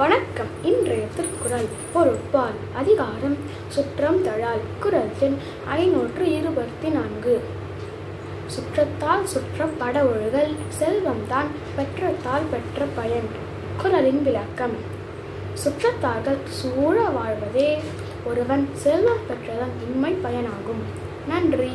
வணக்கம். இன்றைய திருக்குறள் பொருட்பால் அதிகாரம் சுற்றம் தழால் குரல் எண் ஐநூற்று இருபத்தி நான்கு சுற்றத்தால் சுற்றப்பட ஒழுகல் செல்வம்தான் பெற்றத்தால் பெற்ற பயன். குரலின் விளக்கம் சுற்றத்தார்கள் சூழ வாழ்வதே ஒருவன் செல்வம் பெற்றதன் உண்மை பயனாகும். நன்றி.